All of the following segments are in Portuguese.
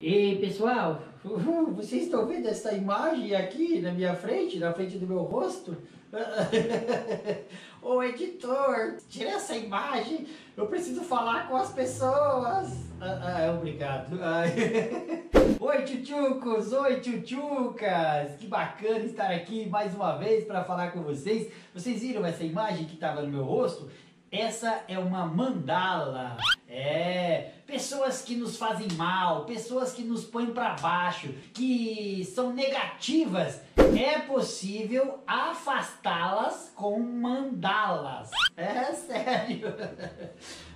E pessoal, vocês estão vendo essa imagem aqui na minha frente, na frente do meu rosto? Ô editor, tira essa imagem, eu preciso falar com as pessoas. Ah, ah obrigado. Oi tchutchucos, oi tchutchucas, que bacana estar aqui mais uma vez para falar com vocês. Vocês viram essa imagem que estava no meu rosto? Essa é uma mandala. É, pessoas que nos fazem mal, pessoas que nos põem para baixo, que são negativas, é possível afastá-las com mandalas. É sério.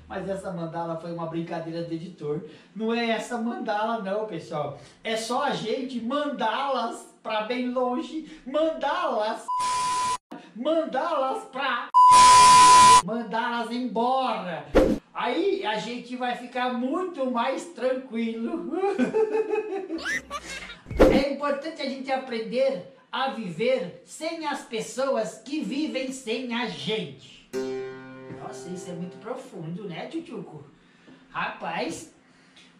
Mas essa mandala foi uma brincadeira do editor. Não é essa mandala não, pessoal. É só a gente mandá-las para bem longe, mandá-las mandá-las pra mandá-las embora. Aí a gente vai ficar muito mais tranquilo. é importante a gente aprender a viver sem as pessoas que vivem sem a gente. Nossa, isso é muito profundo, né, Tchutchuco? Rapaz,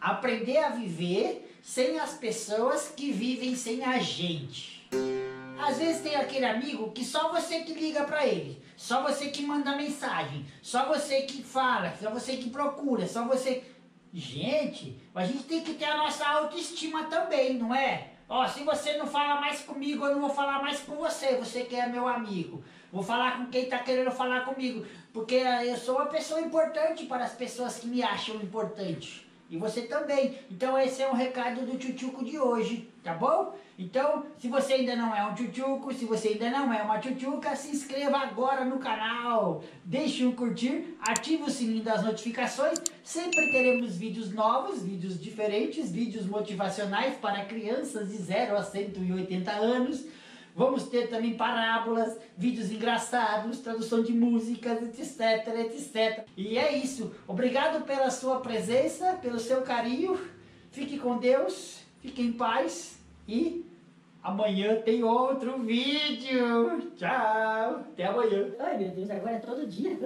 aprender a viver sem as pessoas que vivem sem a gente. Às vezes tem aquele amigo que só você que liga para ele, só você que manda mensagem, só você que fala, só você que procura, só você. Gente, a gente tem que ter a nossa autoestima também, não é? Ó, se você não fala mais comigo, eu não vou falar mais com você, você que é meu amigo. Vou falar com quem tá querendo falar comigo, porque eu sou uma pessoa importante para as pessoas que me acham importante. E você também. Então esse é um recado do tchutchuco de hoje, tá bom? Então, se você ainda não é um tchutchuco, se você ainda não é uma tchutchuca, se inscreva agora no canal. Deixe um curtir, ative o sininho das notificações. Sempre teremos vídeos novos, vídeos diferentes, vídeos motivacionais para crianças de 0 a 180 anos. Vamos ter também parábolas, vídeos engraçados, tradução de músicas, etc, etc. E é isso. Obrigado pela sua presença, pelo seu carinho. Fique com Deus, fique em paz e amanhã tem outro vídeo. Tchau, até amanhã. Ai meu Deus, agora é todo dia.